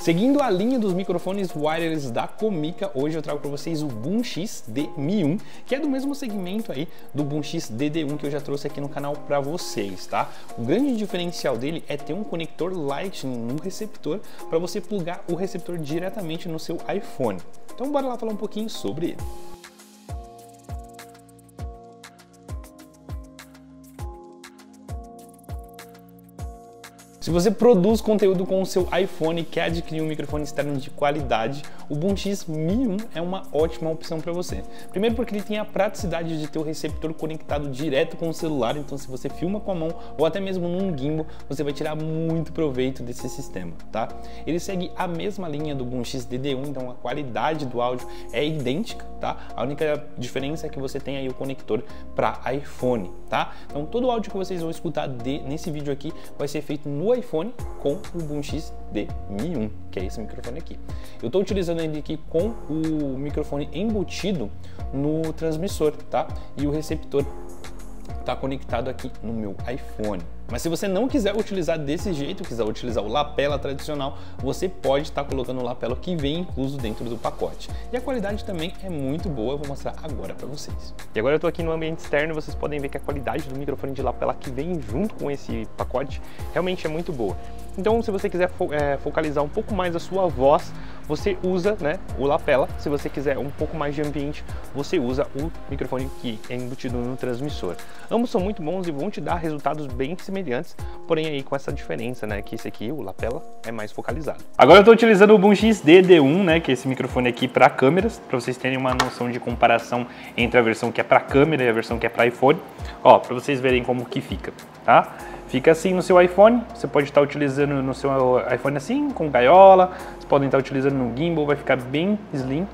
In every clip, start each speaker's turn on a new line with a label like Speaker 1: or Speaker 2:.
Speaker 1: Seguindo a linha dos microfones wireless da Comica, hoje eu trago para vocês o Boom X D1001, que é do mesmo segmento aí do Boom X DD1 que eu já trouxe aqui no canal para vocês, tá? O grande diferencial dele é ter um conector Lightning no receptor para você plugar o receptor diretamente no seu iPhone. Então bora lá falar um pouquinho sobre ele. Se você produz conteúdo com o seu iPhone e quer adquirir um microfone externo de qualidade, o Boom X Mi 1 é uma ótima opção para você. Primeiro porque ele tem a praticidade de ter o receptor conectado direto com o celular, então se você filma com a mão ou até mesmo num gimbal, você vai tirar muito proveito desse sistema, tá? Ele segue a mesma linha do Boom X DD1, então a qualidade do áudio é idêntica, tá? A única diferença é que você tem aí o conector para iPhone, tá? Então todo o áudio que vocês vão escutar de, nesse vídeo aqui vai ser feito no iPhone com o Boom X Mi 1, que é esse microfone aqui. Eu estou utilizando ele aqui com o microfone embutido no transmissor, tá? E o receptor está conectado aqui no meu iPhone. Mas se você não quiser utilizar desse jeito, quiser utilizar o lapela tradicional, você pode estar colocando o lapela que vem incluso dentro do pacote. E a qualidade também é muito boa, eu vou mostrar agora para vocês. E agora eu estou aqui no ambiente externo vocês podem ver que a qualidade do microfone de lapela que vem junto com esse pacote realmente é muito boa. Então, se você quiser fo é, focalizar um pouco mais a sua voz, você usa né, o lapela. Se você quiser um pouco mais de ambiente, você usa o microfone que é embutido no transmissor. Ambos são muito bons e vão te dar resultados bem semelhantes, porém aí com essa diferença, né, que esse aqui, o lapela, é mais focalizado. Agora eu estou utilizando o Boom X DD1, né, que é esse microfone aqui para câmeras, para vocês terem uma noção de comparação entre a versão que é para câmera e a versão que é para iPhone. Ó, para vocês verem como que fica, tá? Fica assim no seu iPhone, você pode estar utilizando no seu iPhone assim, com gaiola, vocês podem estar utilizando no gimbal, vai ficar bem slim,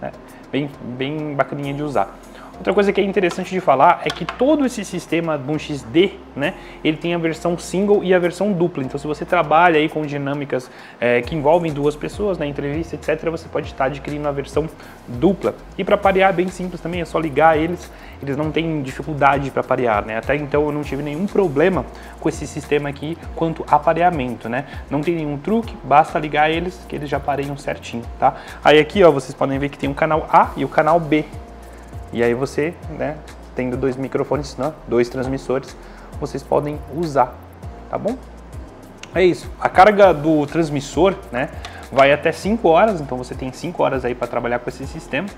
Speaker 1: né? bem, bem bacaninha de usar. Outra coisa que é interessante de falar é que todo esse sistema Boom XD, né, ele tem a versão single e a versão dupla. Então, se você trabalha aí com dinâmicas é, que envolvem duas pessoas, na né, entrevista, etc., você pode estar adquirindo a versão dupla. E para parear é bem simples também, é só ligar eles, eles não têm dificuldade para parear, né? Até então eu não tive nenhum problema com esse sistema aqui quanto a pareamento, né? Não tem nenhum truque, basta ligar eles que eles já pareiam certinho, tá? Aí aqui, ó, vocês podem ver que tem o canal A e o canal B, e aí você, né, tendo dois microfones, né, dois transmissores, vocês podem usar, tá bom? É isso. A carga do transmissor, né, vai até 5 horas, então você tem 5 horas aí para trabalhar com esse sistema.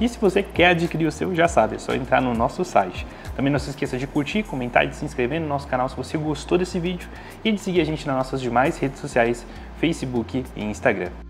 Speaker 1: E se você quer adquirir o seu, já sabe, é só entrar no nosso site. Também não se esqueça de curtir, comentar e de se inscrever no nosso canal se você gostou desse vídeo e de seguir a gente nas nossas demais redes sociais, Facebook e Instagram.